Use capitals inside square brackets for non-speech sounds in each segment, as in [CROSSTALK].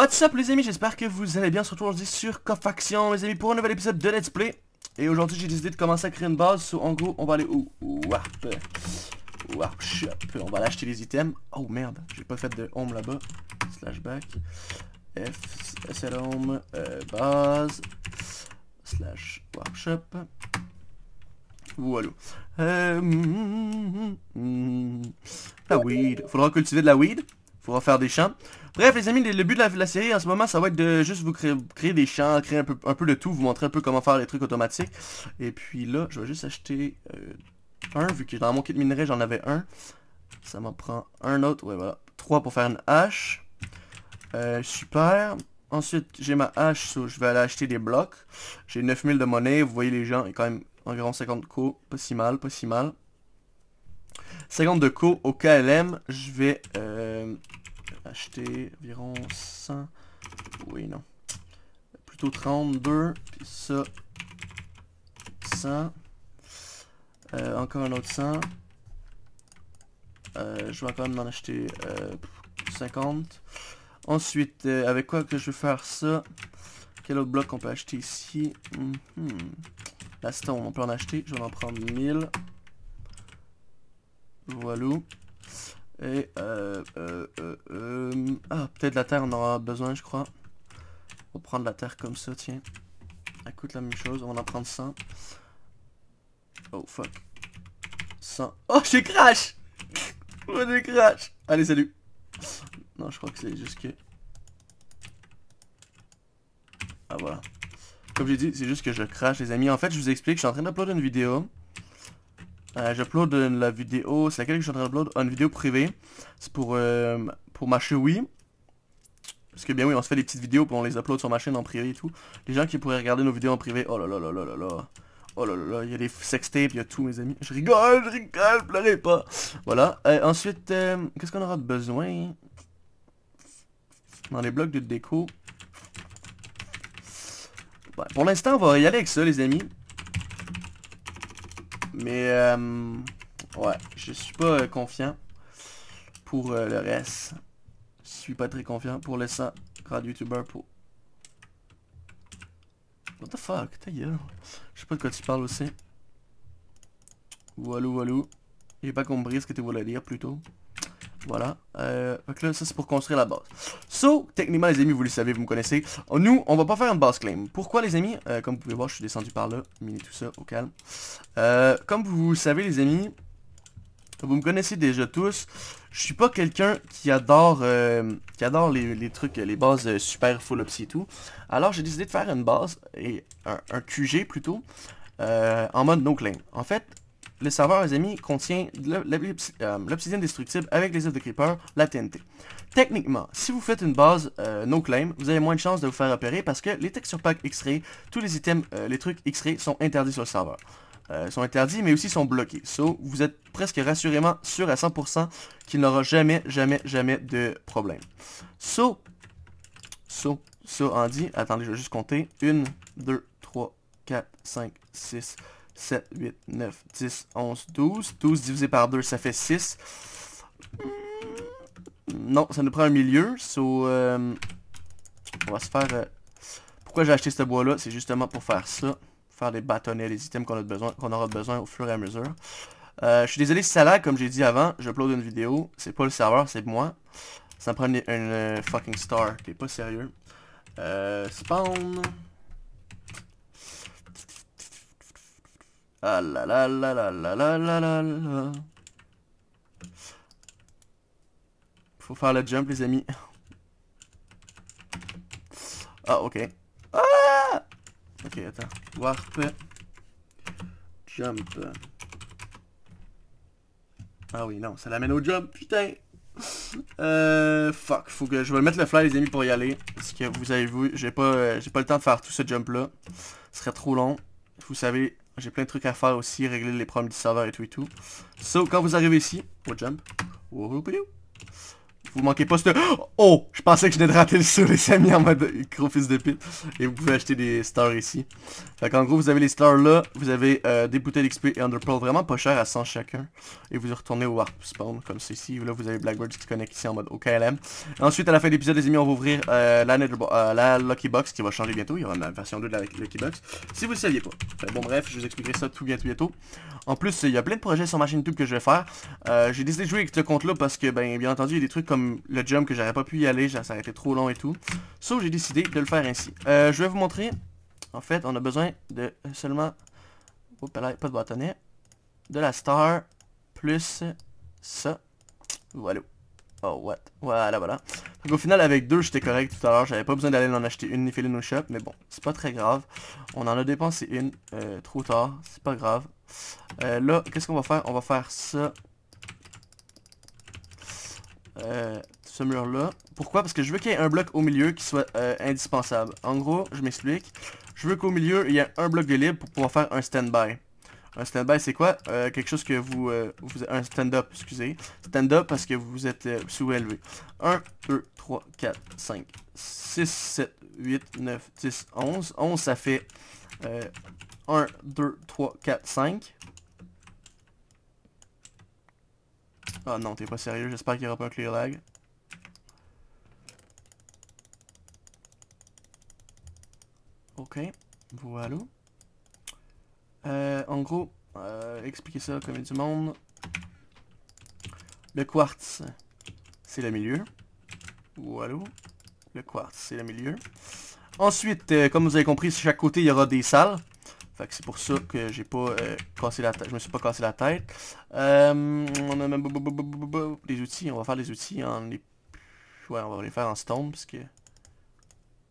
What's up les amis, j'espère que vous allez bien, surtout aujourd'hui sur Cofaction mes amis pour un nouvel épisode de Let's Play. Et aujourd'hui j'ai décidé de commencer à créer une base, so, en gros on va aller où Warp. Warp Shop, on va aller acheter les items. Oh merde, j'ai pas fait de home là-bas. Slash back F, SL home, euh, base. Slash Warp Shop. Voilà euh, mm, mm, mm, La weed, faudra cultiver de la weed Faudra faire des champs Bref les amis, le but de la, série en ce moment, ça va être de juste vous créer, des champs, créer un peu, de tout, vous montrer un peu comment faire les trucs automatiques. Et puis là, je vais juste acheter euh, un, vu que dans mon kit minerai, j'en avais un. Ça m'en prend un autre, ouais voilà. Trois pour faire une hache. Euh, super. Ensuite, j'ai ma hache, je vais aller acheter des blocs. J'ai 9000 de monnaie, vous voyez les gens, il y a quand même environ 50 co, pas si mal, pas si mal. 50 de co au KLM, je vais euh, acheter environ 100. Oui, non. Plutôt 32. Puis ça. 100. Euh, encore un autre 100. Euh, je vais quand même en acheter 50. Euh, Ensuite, avec quoi que je vais faire ça? Quel autre bloc on peut acheter ici? -hmm. La stone, on peut en acheter. Je vais en prendre 1000. Voilà. Et euh, euh, euh, euh, Ah, peut-être la terre, on aura besoin, je crois. On va prendre la terre comme ça, tiens. Elle coûte la même chose, on va en prendre 100. Oh, fuck. 100. Oh, j'ai crash [LAUGHS] Oh, j'ai crash Allez, salut Non, je crois que c'est juste que... Ah, voilà. Comme j'ai dit, c'est juste que je crash, les amis. En fait, je vous explique, je suis en train d'uploader une vidéo. Euh, J'upload la vidéo, c'est laquelle que je suis Une vidéo privée. C'est pour, euh, pour ma oui. Parce que bien oui, on se fait des petites vidéos puis on les upload sur ma chaîne en privé et tout. Les gens qui pourraient regarder nos vidéos en privé, oh là là là là là là. Oh là là là, il y a des sextapes, il y a tout mes amis. Je rigole, je rigole, pleurez pas. Voilà. Euh, ensuite, euh, qu'est-ce qu'on aura besoin? Dans les blocs de déco. pour l'instant, on va y aller avec ça, les amis. Mais, euh, ouais, je suis pas euh, confiant pour euh, le reste. Je suis pas très confiant pour le ça. Grad YouTuber pour... What the fuck, ta gueule. Je sais pas de quoi tu parles aussi. Walou walou. J'ai pas compris ce que tu voulais dire plutôt. Voilà. Euh, donc là, ça c'est pour construire la base. So, techniquement les amis, vous le savez, vous me connaissez. Nous, on va pas faire une base claim. Pourquoi les amis? Euh, Comme vous pouvez voir, je suis descendu par là. Mini tout ça, au calme. Euh, comme vous savez les amis, vous me connaissez déjà tous. Je suis pas quelqu'un qui adore euh, qui adore les, trucs, les bases super full opsi et tout. Alors j'ai décidé de faire une base, et un, QG plutôt, en mode no claim. En fait, le serveur, les amis, contient euh, l'obsidienne destructible avec les œufs de creeper, la TNT. Techniquement, si vous faites une base euh, no claim, vous avez moins de chances de vous faire opérer parce que les texture packs X-ray, tous les items, euh, les trucs X-ray sont interdits sur le serveur. sont interdits mais aussi sont bloqués. So, vous êtes presque rassurément sûr à 100% qu'il n'aura jamais, jamais, jamais de problème. So, so, so, dit, attendez, je vais juste compter. 1, 2, 3, 4, 5, 6, 7, 8, 9, 10, 11, 12. 12 divisé par 2, ça fait 6. Non, ça nous prend un milieu. Euh, on va se faire... Euh, pourquoi j'ai acheté ce bois-là? C'est justement pour faire ça. Faire des bâtonnets, les items qu'on aura besoin au fur et à mesure. Euh, je suis désolé si ça lag, comme j'ai dit avant. J'upload une vidéo. C'est pas le serveur, c'est moi. Ça me prend une, une fucking star. T'es pas sérieux. spawn... Ah la la la la la la la la Faut faire le jump les amis. Ah ok. Ah Ok attends. Warp. Jump. Ah oui non, ça l'amène au jump, putain. Euh, fuck, faut que je vais mettre le fly les amis pour y aller. Parce que vous avez vu, j'ai pas, euh, j'ai pas le temps de faire tout ce jump là. Ce serait trop long. Vous savez, j'ai plein de trucs à faire aussi, régler les problèmes du serveur et tout et tout. So, quand vous arrivez ici, au jump, Vous manquez pas ce... Oh! Je pensais que je venais de rater le saut, les amis, en mode gros fils de pute. Et vous pouvez acheter des stars ici. Fait qu'en gros, vous avez les stars là. Vous avez euh, des bouteilles d'XP et Underpearl vraiment pas cher à 100 chacun. Et vous retournez au Warp Spawn, comme ceci. Là, vous avez Blackbird qui se connecte ici en mode OKLM. ensuite, à la fin de l'épisode, les amis, on va ouvrir euh, la, euh, Lucky Box qui va changer bientôt. Il y aura une version 2 de la Lucky Box. Si vous ne saviez pas. bon, bref, je vous expliquerai ça tout bientôt, bientôt. En plus, il y a plein de projets sur ma chaîne YouTube que je vais faire. J'ai décidé de jouer avec ce compte-là parce que, ben, bien entendu, il y a des trucs comme le jump que j'aurais pas pu y aller, ça aurait été trop long et tout. Sauf j'ai décidé de le faire ainsi. Euh, je vais vous montrer. En fait, on a besoin de seulement... Là, pas de bâtonnet. De la star plus ça. Voilà. Oh, what? Voilà, voilà. Donc au final, avec deux, j'étais correct tout à l'heure. J'avais pas besoin d'aller en acheter une ni filer nos shop. Mais bon, c'est pas très grave. On en a dépensé une euh, trop tard. C'est pas grave. Euh, là, qu'est-ce qu'on va faire? On va faire ça euh, ce mur-là. Pourquoi? Parce que je veux qu'il y ait un bloc au milieu qui soit euh, indispensable. En gros, je m'explique. Je veux qu'au milieu, il y ait un bloc de libre pour pouvoir faire un stand-by. Un stand-by, c'est quoi? Euh, quelque chose que vous... vous un stand-up, excusez. Stand-up parce que vous êtes sous-élevé. 1, 2, 3, 4, 5, 6, 7, 8, 9, 10, 11. 11, ça fait 1, 2, 3, 4, 5. Ah non, t'es pas sérieux, j'espère qu'il n'y aura pas un clear lag. Ok, voilà. Euh, en gros, euh, expliquer ça comme du monde. Le quartz, c'est le milieu. Voilà. Le quartz, c'est le milieu. Ensuite, euh, comme vous avez compris, sur chaque côté, il y aura des salles c'est pour ça que j'ai pas euh, cassé la tête. Je me suis pas cassé la tête. Euh, on a même des outils. On va faire les outils en... Ouais, on va les faire en stone parce que...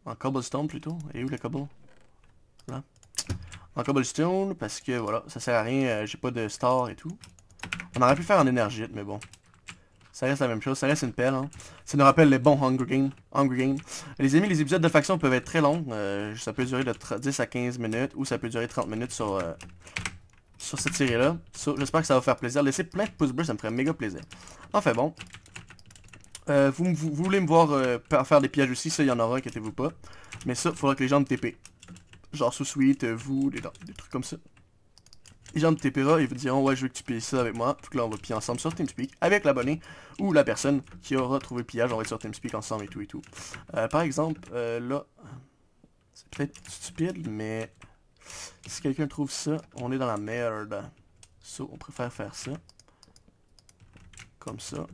En cobblestone plutôt. Et où le cobble? Là. En cobblestone parce que voilà, ça sert à rien. Euh, j'ai pas de star et tout. On aurait pu faire en énergie, mais bon. Ça reste la même chose, ça reste une pelle. Hein. Ça nous rappelle les bons Hunger Games. Hunger Les amis, les épisodes de faction peuvent être très longs. Euh, ça peut durer de 10 à 15 minutes ou ça peut durer 30 minutes sur, euh, sur cette série-là. J'espère que ça va vous faire plaisir. Laissez plein de pouces bleus, ça me ferait méga plaisir. Enfin bon. Euh, vous, voulez me voir faire des pièges aussi, ça y en aura, inquiétez-vous pas. Mais ça, il faudra que les gens me TP. Genre sous suite, vous, des trucs comme ça. Gens de TPA, ils vous diront ouais je veux que tu payes ça avec moi. Donc là on va piller ensemble sur TeamSpeak avec l'abonné ou la personne qui aura trouvé le pillage. On va être sur TeamSpeak ensemble et tout et tout. Euh, par exemple, euh, là, c'est peut-être stupide, mais si quelqu'un trouve ça, on est dans la merde. So, on préfère faire ça. Comme ça.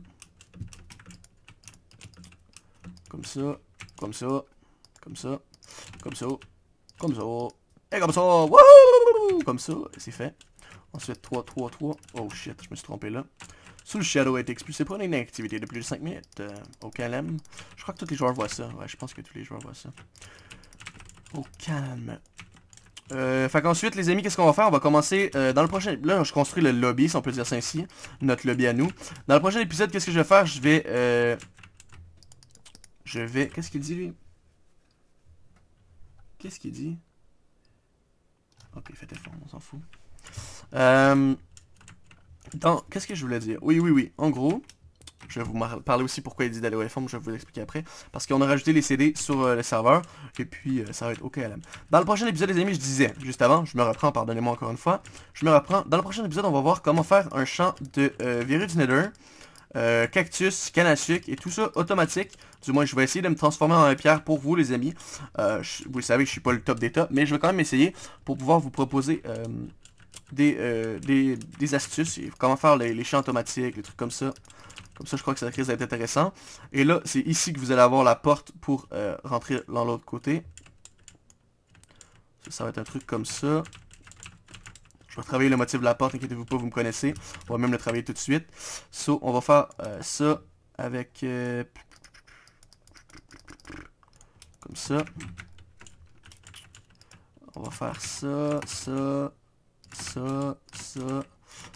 Comme ça. Comme ça. Comme ça. Comme ça. Comme ça. Et comme ça. Wouhou Comme ça. C'est fait. Ensuite, 3, 3, 3. Oh shit, je me suis trompé là. Sous le shadow a été expulsé pour une inactivité de plus de 5 minutes euh, au calme. Je crois que tous les joueurs voient ça. Ouais, je pense que tous les joueurs voient ça. Au calme. Euh, fait qu'ensuite, les amis, qu'est-ce qu'on va faire? On va commencer euh, dans le prochain... Là, je construis le lobby, si on peut dire ça ainsi. Notre lobby à nous. Dans le prochain épisode, qu'est-ce que je vais faire? Je vais... Euh... Je vais... Qu'est-ce qu'il dit, lui? Qu'est-ce qu'il dit? Ok, faites effort, on s'en fout. Euh, Qu'est-ce que je voulais dire? Oui, oui, oui. En gros, je vais vous parler aussi pourquoi il dit d'aller au FM, je vais vous expliquer après. Parce qu'on a rajouté les CD sur euh, le serveur, et puis euh, ça va être OKLM. Dans le prochain épisode, les amis, je disais, juste avant, je me reprends, pardonnez-moi encore une fois, je me reprends. Dans le prochain épisode, on va voir comment faire un champ de euh, du Nether, euh, cactus, canne à sucre et tout ça automatique. Du moins, je vais essayer de me transformer en pierre pour vous, les amis. vous le savez, je suis pas le top des tops, mais je vais quand même essayer pour pouvoir vous proposer euh, des, des, astuces, comment faire les, champs automatiques, les trucs comme ça. Comme ça, je crois que ça risque d'être intéressant. Et là, c'est ici que vous allez avoir la porte pour euh, rentrer dans l'autre côté. Ça, va être un truc comme ça. Je travailler le motif de la porte, inquiétez-vous pas, vous me connaissez. On va même le travailler tout de suite. So, on va faire euh, ça avec... comme ça. On va faire ça, ça, ça, ça,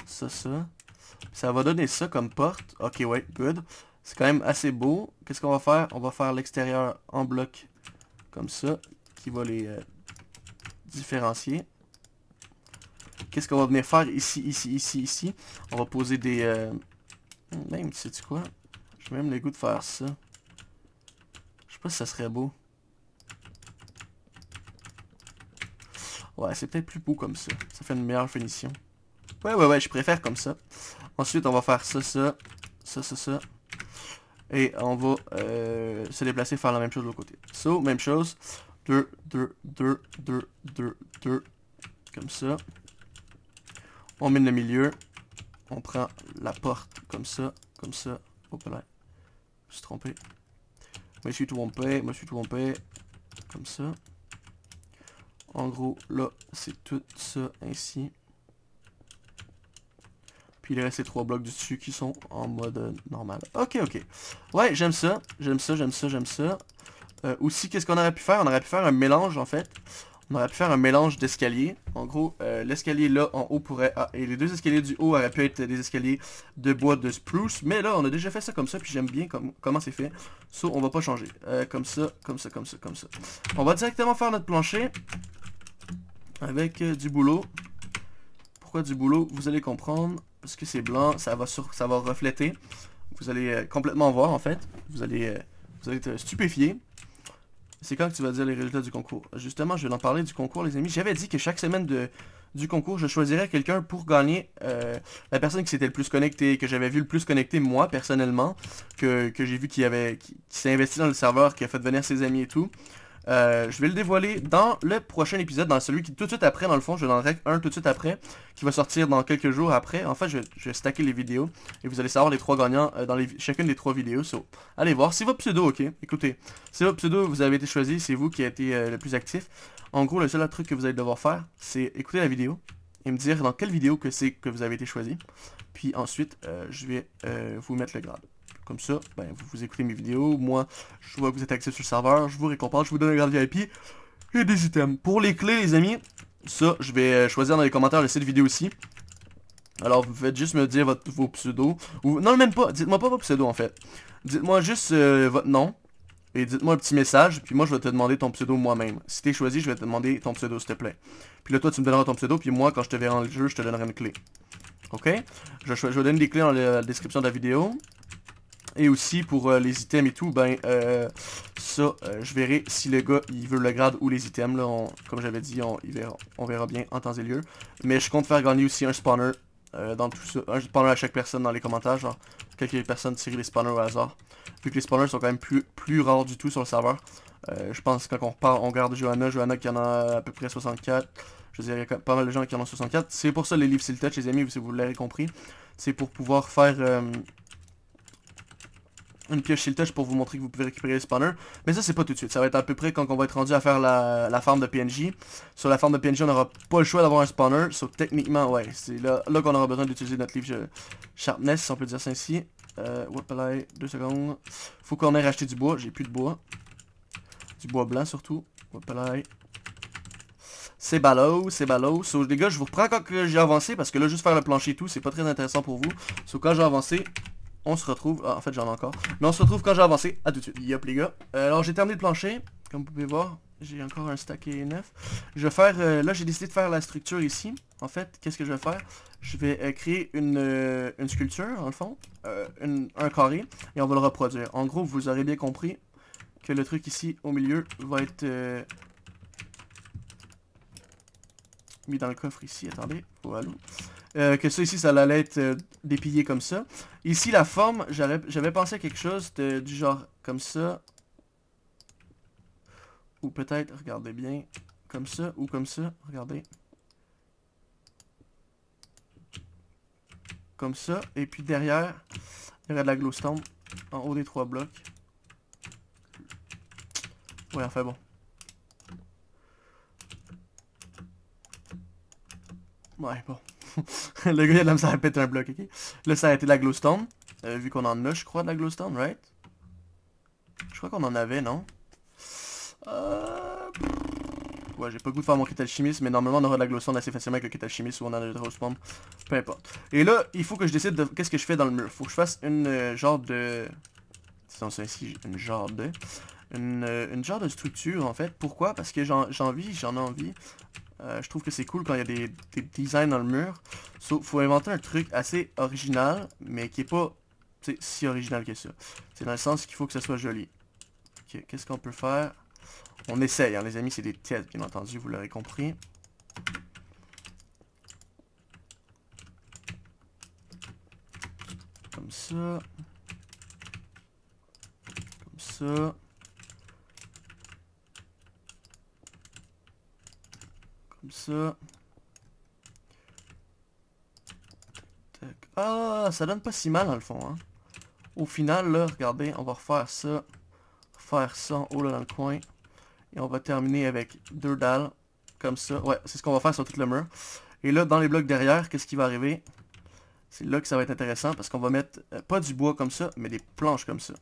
ça, ça. Ça va donner ça comme porte. Ok, ouais, good. C'est quand même assez beau. Qu'est-ce qu'on va faire? On va faire l'extérieur en bloc comme ça, qui va les euh, différencier. Qu'est-ce qu'on va venir faire ici, ici, ici, ici? On va poser des... Euh... Même, sais-tu quoi? Je J'ai même le goût de faire ça. Je sais pas si ça serait beau. Ouais, c'est peut-être plus beau comme ça. Ça fait une meilleure finition. Ouais, ouais, ouais, je préfère comme ça. Ensuite, on va faire ça, ça, ça, ça, ça. Et on va euh, se déplacer, faire la même chose de l'autre côté. So, même chose. 2, 2, 2, 2, 2, 2. Comme ça. On met le milieu. On prend la porte comme ça, comme ça. Hop là. Je me suis trompé. Je me suis trompé, je me suis trompé. Comme ça. En gros, là, c'est tout ça ainsi. Puis il reste ces trois blocs du dessus qui sont en mode normal. Ok, ok. Ouais, j'aime ça. J'aime ça, j'aime ça, j'aime ça. Euh, aussi, qu'est-ce qu'on aurait pu faire? On aurait pu faire un mélange, en fait. On aurait pu faire un mélange d'escaliers. En gros, euh, l'escalier là en haut pourrait... Ah, et les deux escaliers du haut auraient pu être des escaliers de bois de spruce. Mais là, on a déjà fait ça comme ça, puis j'aime bien comment c'est fait. So, on va pas changer. comme ça, comme ça, comme ça, comme ça. On va directement faire notre plancher. Avec du boulot. Pourquoi du boulot? Vous allez comprendre parce que c'est blanc, ça va, sur, ça va refléter. Vous allez euh, complètement voir en fait. Vous allez, euh, vous allez être stupéfié. C'est quand que tu vas dire les résultats du concours? Justement, je vais en parler du concours les amis. J'avais dit que chaque semaine du concours, je choisirais quelqu'un pour gagner euh, la personne qui s'était le plus connectée, que j'avais vu le plus connecté moi personnellement, que, j'ai vu qui, qui s'est investi dans le serveur, qui a fait venir ses amis et tout. Euh, je vais le dévoiler dans le prochain épisode, dans celui qui tout de suite après, dans le fond, je vais règle un tout de suite après, qui va sortir dans quelques jours après. En fait, je, vais stacker les vidéos, et vous allez savoir les trois gagnants euh, dans les, chacune des trois vidéos. allez voir, c'est votre pseudo, ok? Écoutez, c'est votre pseudo, vous avez été choisi, c'est vous qui avez été euh, le plus actif. En gros, le seul truc que vous allez devoir faire, c'est écouter la vidéo, et me dire dans quelle vidéo que c'est que vous avez été choisi. Puis ensuite, je vais vous mettre le grade. Comme ça, ben, vous, écoutez mes vidéos. Moi, je vois que vous êtes actif sur le serveur. Je vous récompense. Je vous donne un grade VIP. Et des items. Pour les clés, les amis, ça, je vais euh, choisir dans les commentaires de cette vidéo aussi. Alors, vous faites juste me dire votre, vos pseudos. Ou, non, même pas. Dites-moi pas vos pseudos, en fait. Dites-moi juste euh, votre nom. Et dites-moi un petit message. Puis moi, je vais te demander ton pseudo moi-même. Si t'es choisi, je vais te demander ton pseudo, s'il te plaît. Puis là, toi, tu me donneras ton pseudo. Puis moi, quand je te verrai le jeu, je te donnerai une clé. Ok? Je, je vais donner des clés dans la description de la vidéo. Et aussi pour euh, les items et tout, ben euh, ça, euh, je verrai si le gars il veut le grade ou les items. Là, comme j'avais dit, on, verra, on verra bien en temps et lieu. Mais je compte faire gagner aussi un spawner dans tout ça. Un spawner à chaque personne dans les commentaires. Genre, quelques personnes tirent les spawners au hasard. Vu que les spawners sont quand même plus, rares du tout sur le serveur. je pense que quand on repart, on regarde Johanna. Johanna qui en a à peu près 64. Je veux dire, il y a pas mal de gens qui en ont 64. C'est pour ça les livres touch les amis, si vous l'avez compris. C'est pour pouvoir faire une pioche touch pour vous montrer que vous pouvez récupérer les spawners. Mais ça, c'est pas tout de suite. Ça va être à peu près quand on va être rendu à faire la, la farm de PNJ. Sur la farm de PNJ, on n'aura pas le choix d'avoir un spawner. So, techniquement, ouais, c'est là, là qu'on aura besoin d'utiliser notre livre Sharpness, si on peut dire ça ainsi. Euh, deux secondes. Faut qu'on ait racheté du bois. J'ai plus de bois. Du bois blanc, surtout. C'est ballot, c'est ballot. So, les gars, je vous reprends quand j'ai avancé, parce que là, juste faire le plancher et tout, c'est pas très intéressant pour vous. So, quand j'ai avancé, on se retrouve... Ah, en fait, j'en ai encore. Mais on se retrouve quand j'ai avancé. À tout de suite. Yop, les gars. Euh, alors, j'ai terminé le plancher. Comme vous pouvez voir, j'ai encore un stack et neuf. Je vais faire... Euh, là, j'ai décidé de faire la structure ici. En fait, qu'est-ce que je vais faire? Je vais euh, créer une, sculpture, dans le fond. un carré. Et on va le reproduire. En gros, vous aurez bien compris que le truc ici, au milieu, va être... mis dans le coffre ici. Attendez. Voilà. Euh, que ça ici, ça allait être euh, dépillé comme ça. Ici, la forme, j'avais pensé à quelque chose du genre comme ça. Ou peut-être, regardez bien, comme ça, ou comme ça, regardez. Comme ça, et puis derrière, il y aurait de la glowstone en haut des trois blocs. Ouais, enfin bon. Ouais, bon. [LAUGHS] le gars, il a de un bloc, ok? Là, ça a été de la glowstone. Euh, vu qu'on en a, je crois, de la glowstone, right? Je crois qu'on en avait, non? Euh... Ouais, j'ai pas le goût de faire mon crit alchimiste, mais normalement, on aura de la glowstone assez facilement avec le kit ou on a de rose. Peu importe. Et là, il faut que je décide de qu'est-ce que je fais dans le mur? Faut que je fasse une euh, genre de... C'est ainsi, une genre de... Une, une, genre de structure en fait. Pourquoi? Parce que j'ai envie, j'en ai envie euh, je trouve que c'est cool quand il y a des, des, designs dans le mur. Il faut inventer un truc assez original, mais qui est pas si original que ça. C'est dans le sens qu'il faut que ça soit joli. Qu'est-ce qu'on peut faire? On essaye, hein, les amis, c'est des têtes, bien entendu, vous l'aurez compris. Comme ça. Comme ça. Ça. Ah, ça donne pas si mal dans le fond. Hein. Au final, là, regardez, on va refaire ça. Refaire ça en haut là dans le coin. Et on va terminer avec deux dalles. Comme ça. Ouais, c'est ce qu'on va faire sur tout le mur. Et là, dans les blocs derrière, qu'est-ce qui va arriver? C'est là que ça va être intéressant parce qu'on va mettre euh, pas du bois comme ça, mais des planches comme ça.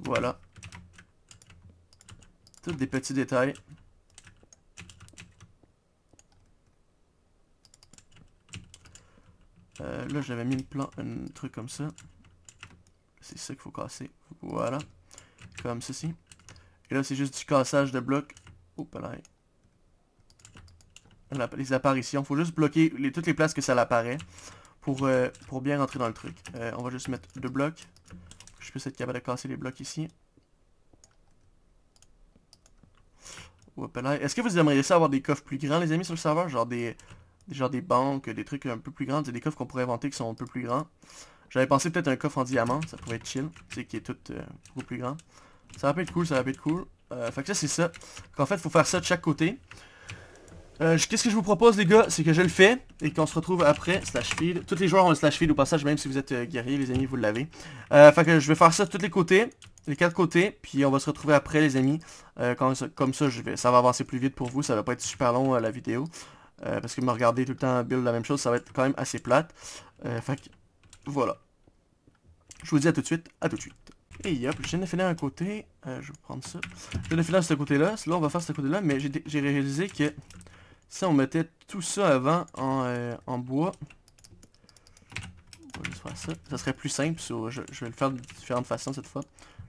Voilà. Tous des petits détails. Euh, là, j'avais mis un truc comme ça. C'est ça qu'il faut casser. Voilà. Comme ceci. Et là, c'est juste du cassage de blocs. Oups, là. Les apparitions. Faut juste bloquer toutes les places que ça apparaît pour, euh, pour bien rentrer dans le truc. Euh, on va juste mettre deux blocs. Je peux être capable de casser les blocs ici. Est-ce que vous aimeriez ça avoir des coffres plus grands, les amis, sur le serveur? Genre des, genre des banques, des trucs un peu plus grands. Des coffres qu'on pourrait inventer qui sont un peu plus grands. J'avais pensé peut-être un coffre en diamant, ça pourrait être chill, tu sais, qui est tout euh, beaucoup plus grand. Ça va pas être cool, ça va pas être cool. Euh, fait que ça, c'est ça. En fait, faut faire ça de chaque côté. Euh, Qu'est-ce que je vous propose, les gars? C'est que je le fais et qu'on se retrouve après slash feed. Tous les joueurs ont le slash feed au passage, même si vous êtes euh, guerrier, les amis, vous l'avez. fait que je vais faire ça de tous les côtés, les quatre côtés, puis on va se retrouver après, les amis. comme ça, je vais, ça va avancer plus vite pour vous, ça va pas être super long la vidéo. Euh, parce que me regarder tout le temps build la même chose, ça va être quand même assez plate. Euh, fait que, voilà. Je vous dis à tout de suite, à tout de suite. Et hop, de finir un côté, euh, je vais prendre ça. Viens de finir ce côté-là, là on va faire ce côté-là, mais j'ai réalisé que si on mettait tout ça avant en, bois, on va faire ça, ça serait plus simple, je, vais le faire de différentes façons cette fois.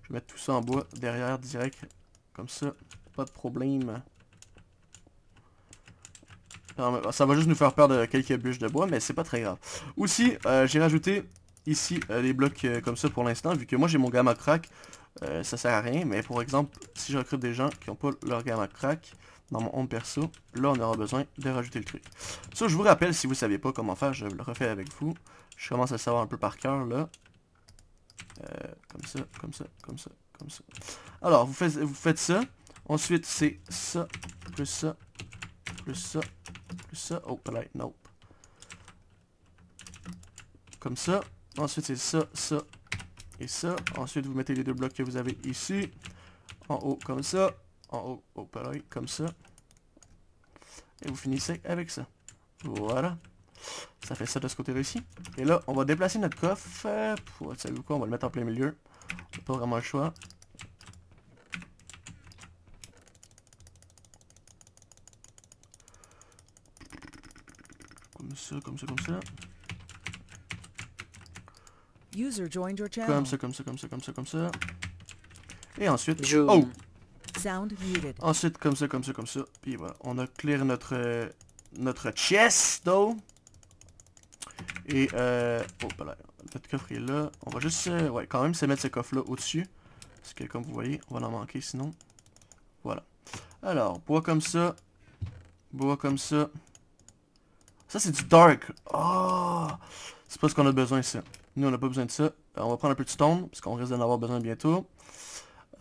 Je vais mettre tout ça en bois derrière direct, comme ça, pas de problème. Ça va juste nous faire perdre quelques bûches de bois, mais c'est pas très grave. Aussi, euh, j'ai rajouté ici euh, les blocs euh, comme ça pour l'instant, vu que moi j'ai mon gamma crack, ça sert à rien. Mais pour exemple, si je recrute des gens qui n'ont pas leur gamma crack dans mon home perso, là on aura besoin de rajouter le truc. Ça, je vous rappelle, si vous savez pas comment faire, je le refais avec vous. Je commence à le savoir un peu par cœur là. comme ça, comme ça, comme ça, comme ça. Alors, vous faites ça. Ensuite, c'est ça, plus ça, plus ça, plus ça. Oh, là, nope. Comme ça. Ensuite, c'est ça, ça et ça. Ensuite, vous mettez les deux blocs que vous avez ici. En haut, comme ça. En haut, oh, pareil, comme ça. Et vous finissez avec ça. Voilà. Ça fait ça de ce côté-là ici. Et là, on va déplacer notre coffre. Pour, savez quoi, on va le mettre en plein milieu. Pas vraiment le choix. Ça, comme ça, comme ça. User joined your channel. Comme ça, comme ça, comme ça, comme ça, comme ça. Et ensuite... Oh! Sound muted. Ensuite, comme ça, comme ça, comme ça. Puis voilà, on a clear notre, notre chest, though. Et, euh... Oh, voilà, notre coffre est là. On va juste, euh, ouais, quand même se mettre ce coffre-là au-dessus. Parce que, comme vous voyez, on va en manquer sinon. Voilà. Alors, bois comme ça. Bois comme ça. Ça, c'est du dark. Oh! C'est pas ce qu'on a besoin, ça. Nous, on n'a pas besoin de ça. Euh, on va prendre un peu de stone, parce qu'on risque d'en avoir besoin bientôt.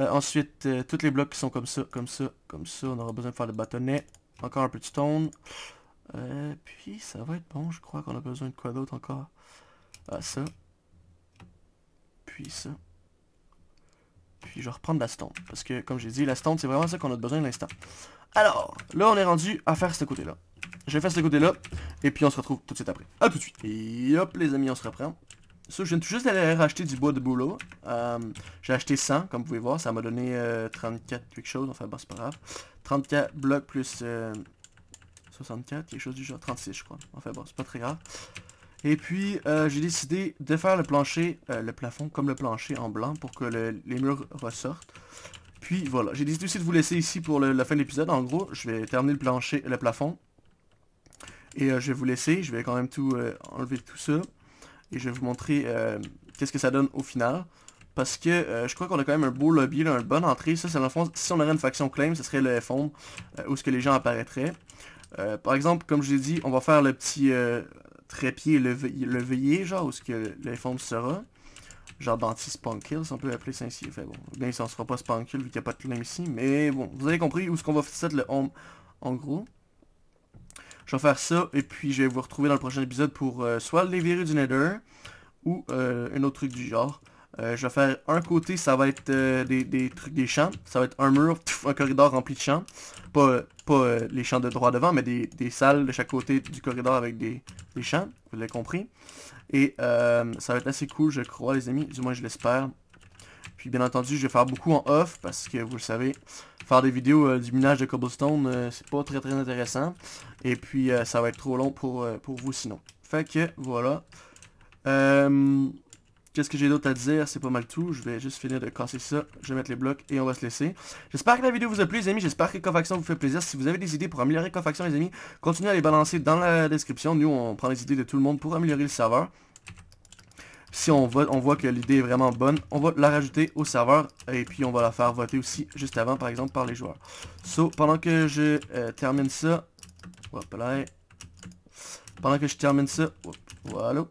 Euh, ensuite, euh, tous les blocs qui sont comme ça, comme ça, comme ça, on aura besoin de faire le bâtonnet. Encore un peu de stone. puis, ça va être bon, je crois qu'on a besoin de quoi d'autre encore? Ah, ça. Puis ça. Puis, je vais reprendre la stone. Parce que, comme j'ai dit, la stone, c'est vraiment ça qu'on a besoin de l'instant. Alors, là, on est rendu à faire ce côté-là. Je vais faire ce côté-là, et puis on se retrouve tout de suite après. A tout de suite. Et hop, les amis, on se reprend. Je viens tout juste d'aller racheter du bois de boulot. Euh, j'ai acheté 100, comme vous pouvez voir. Ça m'a donné 34 euh, quelque chose. Enfin, bon, c'est pas grave. 34 blocs plus 64, euh, quelque chose du genre. 36, je crois. Enfin, bon, c'est pas très grave. Et puis, j'ai décidé de faire le plancher, le plafond, comme le plancher en blanc, pour que les murs ressortent. Puis, voilà. J'ai décidé aussi de vous laisser ici pour la fin de l'épisode. En gros, je vais terminer le plancher, le plafond. Et euh, je vais vous laisser, je vais quand même tout euh, enlever tout ça. Et je vais vous montrer euh, qu'est-ce que ça donne au final. Parce que je crois qu'on a quand même un beau lobby, une bonne entrée. Ça, c'est le fond, si on aurait une faction claim, ce serait le F11, euh, où ce que les gens apparaîtraient. Par exemple, comme je l'ai dit, on va faire le petit trépied le genre, où ce que le F11 sera. Genre d'anti-spawn kill, si on peut l'appeler ça ainsi. Fait bon, bien ça ne sera pas spawn kill vu qu'il n'y a pas de claim ici. Mais bon, vous avez compris où est-ce qu'on va faire le home en gros. Je vais faire ça et puis je vais vous retrouver dans le prochain épisode pour soit les virus du Nether ou un autre truc du genre. Euh, je vais faire un côté, ça va être euh, des, trucs des champs. Ça va être un mur, un corridor rempli de champs. Pas, euh, les champs de droit devant, mais des, salles de chaque côté du corridor avec des, champs. Vous l'avez compris. Et ça va être assez cool, je crois, les amis. Du moins, je l'espère. Puis, bien entendu, je vais faire beaucoup en off parce que, vous le savez, faire des vidéos du minage de cobblestone, c'est pas très très intéressant. Et puis, ça va être trop long pour, pour vous sinon. Fait que, voilà. Euh... Qu'est-ce que j'ai d'autre à dire? C'est pas mal tout. Je vais juste finir de casser ça. Je vais mettre les blocs et on va se laisser. J'espère que la vidéo vous a plu les amis. J'espère que Cofaction vous fait plaisir. Si vous avez des idées pour améliorer Cofaction les amis, continuez à les balancer dans la description. Nous on prend les idées de tout le monde pour améliorer le serveur. Si on, vote, on voit que l'idée est vraiment bonne, on va la rajouter au serveur et puis on va la faire voter aussi juste avant par exemple par les joueurs. So, pendant que je euh, termine ça, hop là, pendant que je termine ça, voilà.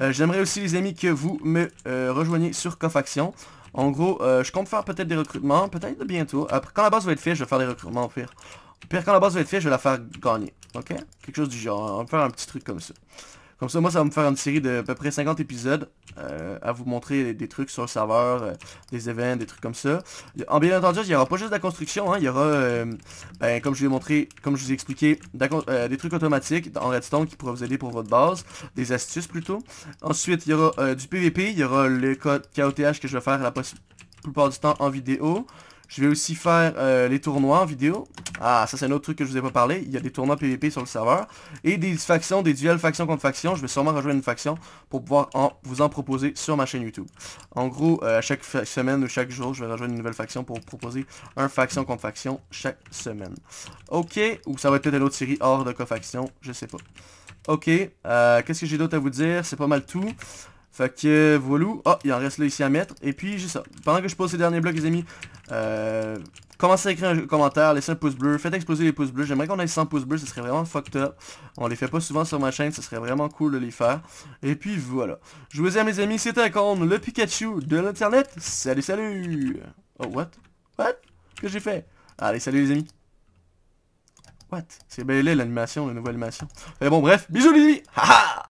Euh, j'aimerais aussi les amis que vous me euh, rejoigniez sur Cofaction. En gros, je compte faire peut-être des recrutements, peut-être bientôt. Après, quand la base va être faite, je vais faire des recrutements au pire. Pire, quand la base va être faite, je vais la faire gagner. Ok? Quelque chose du genre. On va faire un petit truc comme ça. Comme ça, moi, ça va me faire une série de à peu près 50 épisodes euh, à vous montrer des trucs sur le serveur, euh, des événements, des trucs comme ça. En bien entendu, il n'y aura pas juste de la construction, hein, il y aura, euh, ben, comme je vous ai montré, comme je vous ai expliqué, des trucs automatiques en Redstone qui pourraient vous aider pour votre base, des astuces plutôt. Ensuite, il y aura du PVP, il y aura le code KOTH que je vais faire la plupart du temps en vidéo. Je vais aussi faire euh, les tournois en vidéo. Ah, ça c'est un autre truc que je vous ai pas parlé. Il y a des tournois PVP sur le serveur. Et des factions, des duels faction contre faction. Je vais sûrement rejoindre une faction pour pouvoir vous en proposer sur ma chaîne YouTube. En gros, euh, chaque semaine ou chaque jour, je vais rejoindre une nouvelle faction pour vous proposer un faction contre faction chaque semaine. Ok, ou ça va être peut-être une autre série hors de co-faction, je sais pas. Ok, euh, qu'est-ce que j'ai d'autre à vous dire? C'est pas mal tout. Fait que voilà. Oh, il en reste là ici à mettre. Et puis j'ai ça. Pendant que je pose ces derniers blocs les amis, euh, commencez à écrire un commentaire, laissez un pouce bleu, faites exploser les pouces bleus. J'aimerais qu'on ait 100 pouces bleus, ce serait vraiment fucked up. On les fait pas souvent sur ma chaîne, ce serait vraiment cool de les faire. Et puis voilà. Je vous aime les amis, c'était Akon, le Pikachu de l'internet. Salut salut Oh what? What? Que j'ai fait? Allez salut les amis. What? C'est belle l'animation, la nouvelle animation. Mais bon bref, bisous les amis Haha